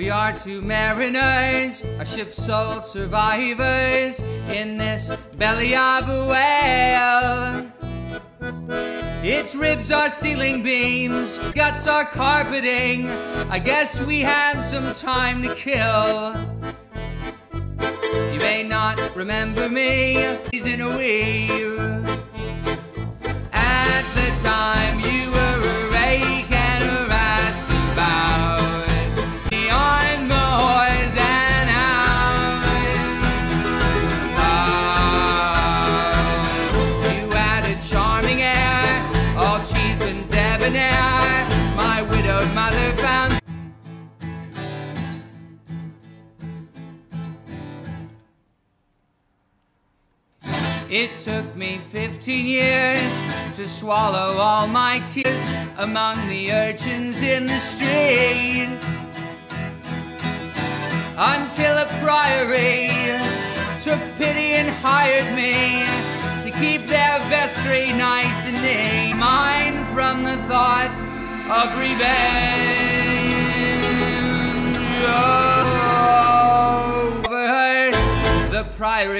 We are two mariners, our ship's sole survivors in this belly of a whale. Its ribs are ceiling beams, guts are carpeting. I guess we have some time to kill. You may not remember me, he's in a weave. At the time you My mother found It took me 15 years to swallow all my tears among the urchins in the street. Until a priory took pity and hired me to keep their vestry nice and neat. Mine from the thought of revenge. Oh, overheard the prior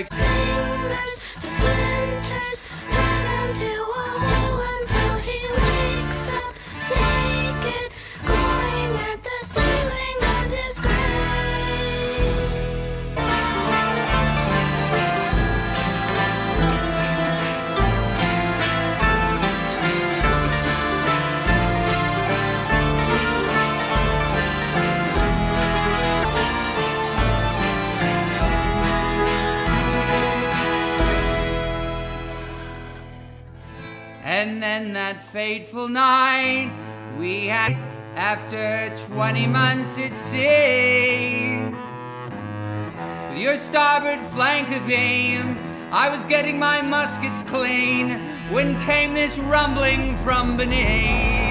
And then that fateful night we had after 20 months at sea. With your starboard flank abeam, I was getting my muskets clean when came this rumbling from beneath.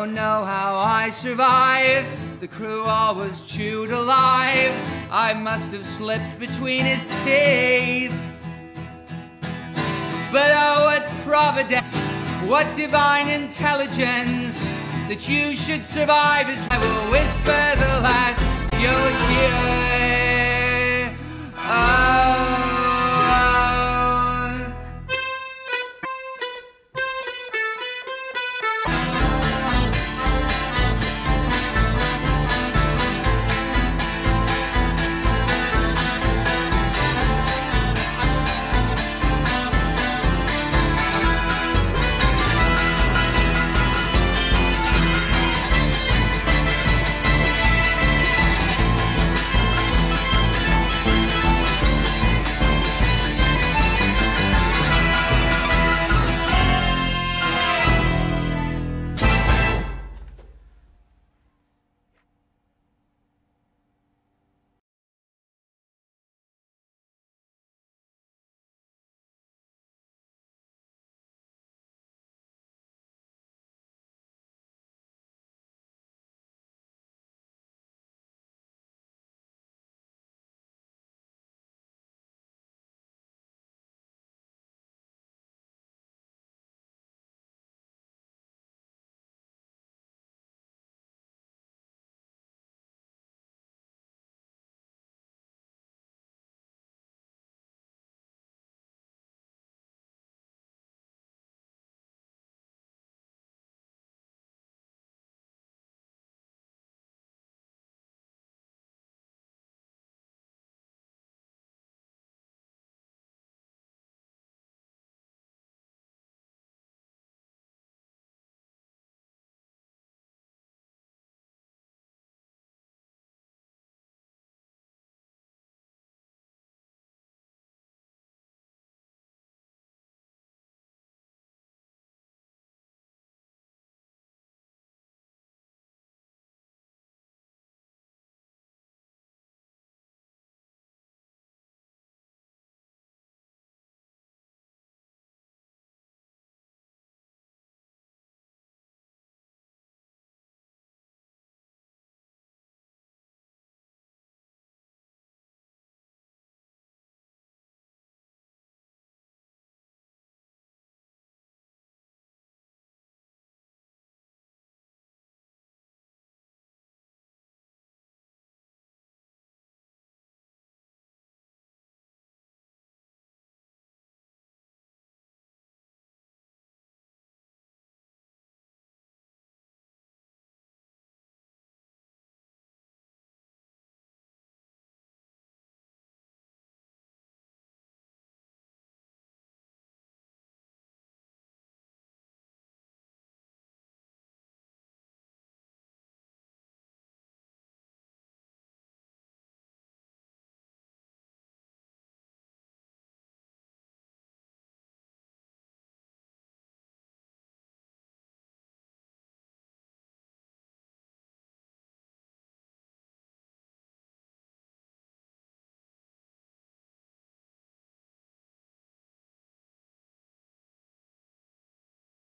Don't know how I survived. The crew all was chewed alive. I must have slipped between his teeth. But oh, what providence, what divine intelligence that you should survive as I will whisper the last you'll hear.